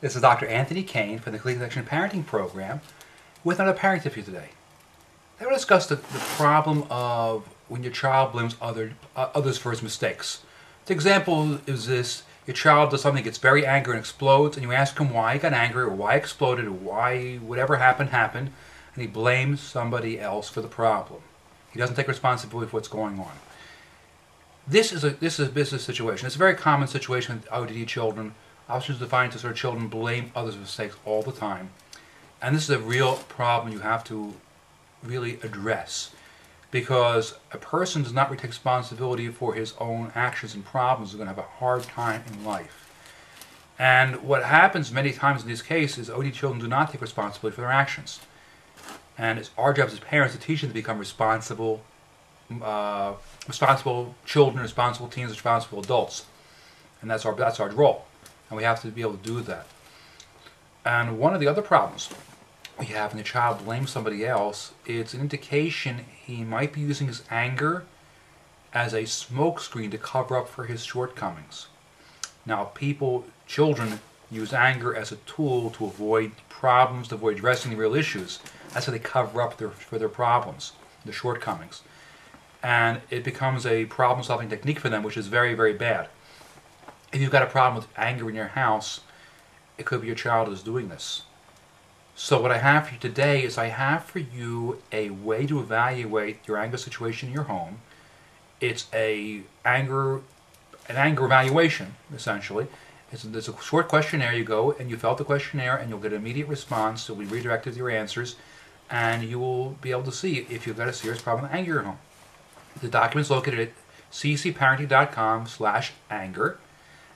This is Dr. Anthony Kane from the Complete Connection Parenting Program with another parenting you today. I will discuss the, the problem of when your child blames other, uh, others for his mistakes. The example is this your child does something, gets very angry and explodes, and you ask him why he got angry or why exploded or why whatever happened happened, and he blames somebody else for the problem. He doesn't take responsibility for what's going on. This is a this is a business situation. It's a very common situation with ODD children. Oppositional defiant disorder children blame others for mistakes all the time. And this is a real problem you have to really address because a person does not take responsibility for his own actions and problems is going to have a hard time in life. And what happens many times in these cases, is OD children do not take responsibility for their actions. And it's our job as parents to teach them to become responsible, uh, responsible children, responsible teens, responsible adults. And that's our, that's our role. And we have to be able to do that. And one of the other problems we have when the child blames somebody else, it's an indication he might be using his anger as a smokescreen to cover up for his shortcomings. Now, people, children, use anger as a tool to avoid problems, to avoid addressing the real issues. That's how they cover up their, for their problems, their shortcomings. And it becomes a problem solving technique for them, which is very, very bad. If you've got a problem with anger in your house, it could be your child is doing this. So what I have for you today is I have for you a way to evaluate your anger situation in your home. It's a anger, an anger evaluation, essentially. It's, there's a short questionnaire you go and you fill out the questionnaire and you'll get an immediate response. So we redirected your answers and you will be able to see if you've got a serious problem with anger your home. The document's located at ccparenting.com slash anger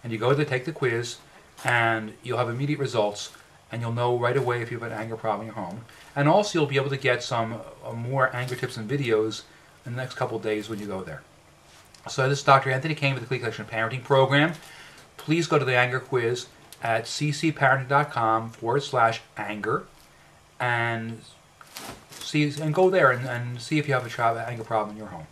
and you go to take the quiz and you'll have immediate results and you'll know right away if you have an anger problem in your home. And also you'll be able to get some uh, more anger tips and videos in the next couple days when you go there. So this is Dr. Anthony Kane with the Complete Connection Parenting Program. Please go to the anger quiz at ccparenting.com forward slash anger and see and go there and, and see if you have a child anger problem in your home.